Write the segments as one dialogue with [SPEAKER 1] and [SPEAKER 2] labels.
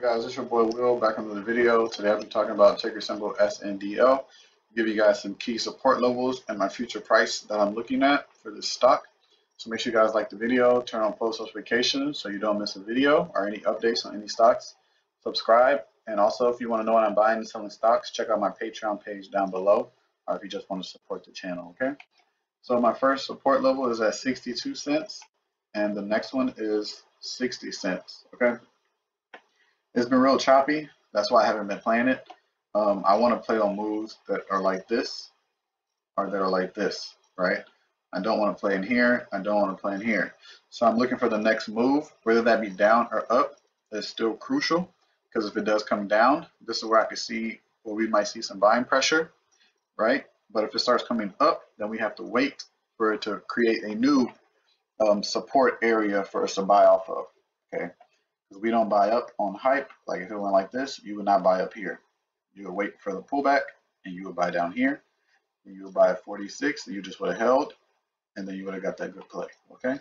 [SPEAKER 1] guys, it's your boy Will back on the video. Today I'll be talking about ticker symbol SNDL. Give you guys some key support levels and my future price that I'm looking at for this stock. So make sure you guys like the video, turn on post notifications so you don't miss a video or any updates on any stocks. Subscribe, and also if you want to know when I'm buying and selling stocks, check out my Patreon page down below, or if you just want to support the channel, okay? So my first support level is at 62 cents, and the next one is 60 cents, okay? It's been real choppy. That's why I haven't been playing it. Um, I want to play on moves that are like this or that are like this, right? I don't want to play in here. I don't want to play in here. So I'm looking for the next move, whether that be down or up, is still crucial because if it does come down, this is where I can see where we might see some buying pressure, right? But if it starts coming up, then we have to wait for it to create a new um, support area for us to buy off of, okay? We don't buy up on hype. Like if it went like this, you would not buy up here. You would wait for the pullback and you would buy down here. And you would buy at 46 and you just would have held and then you would have got that good play. Okay.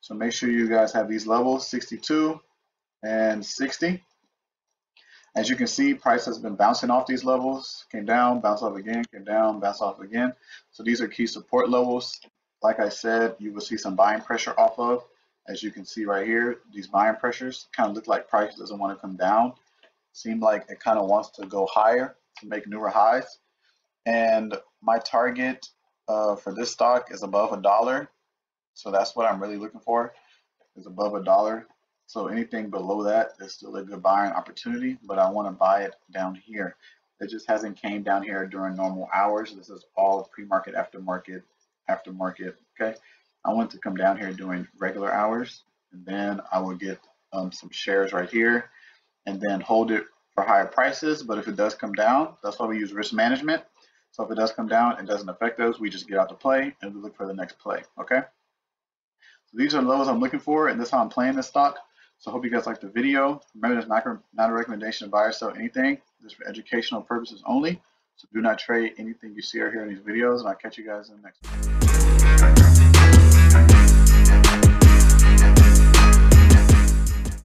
[SPEAKER 1] So make sure you guys have these levels 62 and 60. As you can see, price has been bouncing off these levels, came down, bounced off again, came down, bounced off again. So these are key support levels. Like I said, you will see some buying pressure off of. As you can see right here, these buying pressures kind of look like price doesn't want to come down. Seem like it kind of wants to go higher to make newer highs. And my target uh, for this stock is above a dollar. So that's what I'm really looking for is above a dollar. So anything below that is still a good buying opportunity, but I want to buy it down here. It just hasn't came down here during normal hours. This is all pre-market, aftermarket, aftermarket, okay? I want to come down here during regular hours and then I will get um, some shares right here and then hold it for higher prices. But if it does come down, that's why we use risk management. So if it does come down, it doesn't affect those, We just get out to play and we look for the next play. Okay. So these are the levels I'm looking for and this is how I'm playing this stock. So I hope you guys liked the video. Remember, it's not, not a recommendation to buy or sell anything. This is for educational purposes only. So do not trade anything you see or hear in these videos. And I'll catch you guys in the next one.